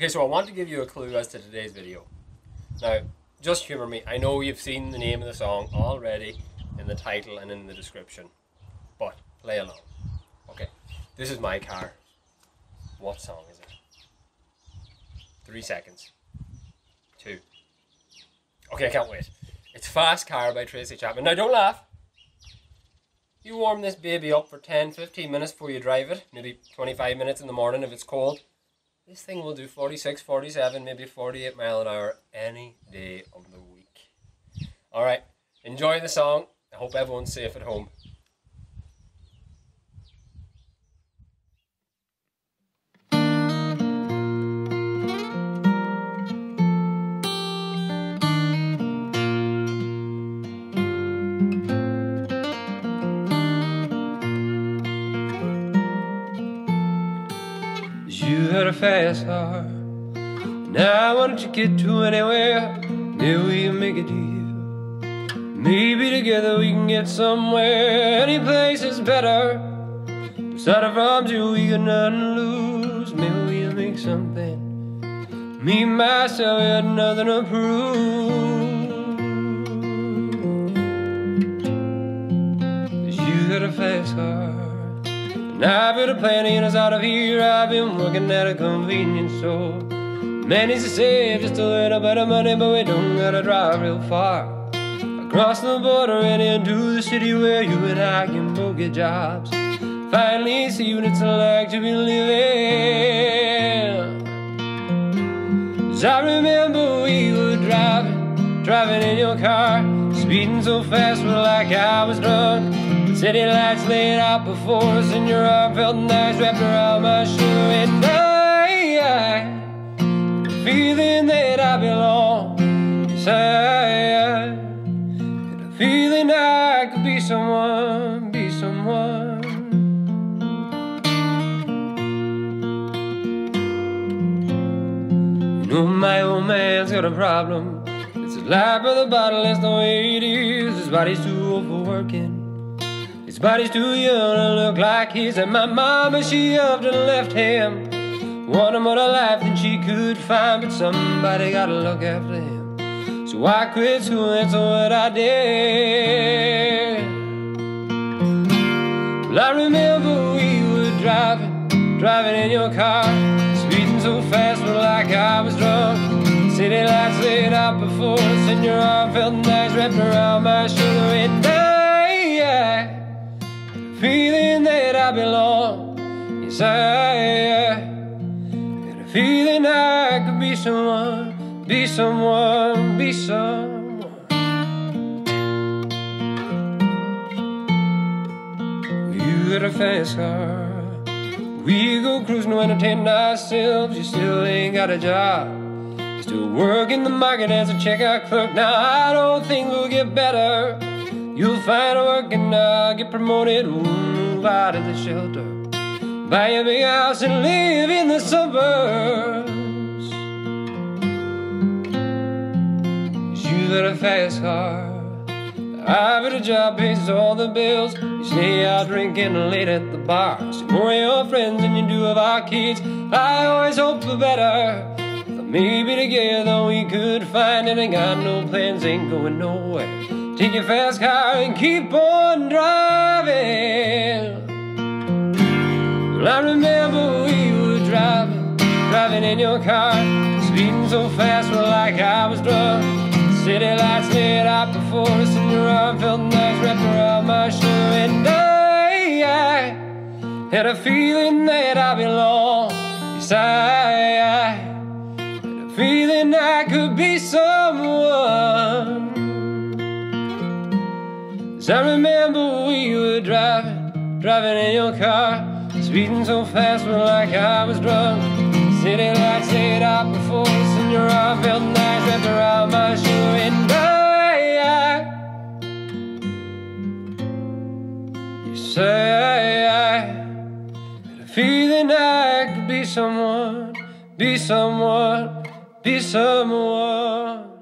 Okay, so I want to give you a clue as to today's video. Now, just humour me. I know you've seen the name of the song already in the title and in the description, but play along. Okay, this is my car. What song is it? Three seconds. Two. Okay, I can't wait. It's Fast Car by Tracy Chapman. Now, don't laugh. You warm this baby up for 10 15 minutes before you drive it, maybe 25 minutes in the morning if it's cold. This thing will do 46, 47, maybe 48 mile an hour any day of the week. Alright, enjoy the song. I hope everyone's safe at home. You had a fast car. Now why don't you get to anywhere? Maybe we can make a deal. Maybe together we can get somewhere. Any place is better. Started from two, we got nothing to lose. Maybe we can make something. Me myself we had nothing to prove. You had a fast car. And I've got a plan get us out of here. I've been working at a convenience store. Man needs to save just a little bit of money, but we don't gotta drive real far. Across the border and into the city where you and I can both get jobs. Finally see what it's like to be living. Cause I remember we were driving, driving in your car, speeding so fast, we're like I was drunk. City lights laid out before us, and your arm felt nice wrapped around my shoulder. And I, I feeling that I belong. Yes, I, I had a feeling I could be someone, be someone. You know my old man's got a problem. It's the life of the bottle, that's the way it is. His body's too old for working. His body's too young to look like his. And my mama, she often left him. Wanted more to life than she could find, but somebody gotta look after him. So I quit school, that's what I did. Well, I remember we were driving, driving in your car, speeding so fast, but like I was drunk. City lights laid out before us, and your arm felt nice wrapped around my shoulder. Yes, I, I had a feeling I could be someone, be someone, be someone. Got a fast car. We go cruising to entertain ourselves. You still ain't got a job. You still work in the market as a checkout clerk. Now I don't think we'll get better. You'll find a work and uh, get promoted. Ooh, move out of the shelter. Buy a big house and live in the suburbs. You got a fast car. I've got a job, pays all the bills. You stay out drinking late at the bar. See more of your friends than you do of our kids. I always hope for better. Maybe together we could find it. Ain't got no plans, ain't going nowhere. Take your fast car and keep on driving. Well, I remember we were driving, driving in your car, speeding so fast, we're like I was drunk. City lights lit up before us, and your arm felt nice wrapped around my shoulder. And I, I had a feeling that I belonged. Yes, I, I had a feeling I could be someone. As I remember we were driving, driving in your car, speeding so fast, we're like I was drunk. City lights lit up before us, and your arm felt nice wrapped around my shoulder. And I, I you say I had a feeling I could be someone, be someone, be someone.